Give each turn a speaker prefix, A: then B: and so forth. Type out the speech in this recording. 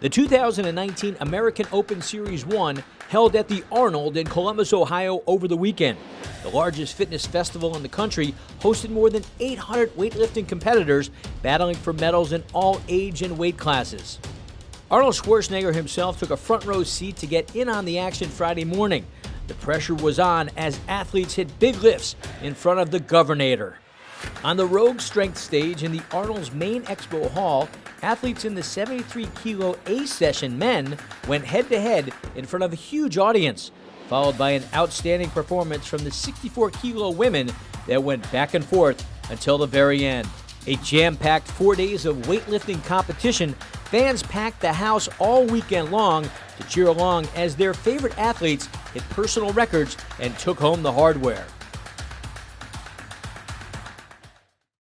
A: The 2019 American Open Series 1 held at the Arnold in Columbus, Ohio over the weekend. The largest fitness festival in the country hosted more than 800 weightlifting competitors battling for medals in all age and weight classes. Arnold Schwarzenegger himself took a front row seat to get in on the action Friday morning. The pressure was on as athletes hit big lifts in front of the Governor. On the Rogue Strength stage in the Arnold's main expo hall, athletes in the 73 kilo A session men went head to head in front of a huge audience, followed by an outstanding performance from the 64 kilo women that went back and forth until the very end. A jam packed four days of weightlifting competition, fans packed the house all weekend long to cheer along as their favorite athletes hit personal records and took home the hardware.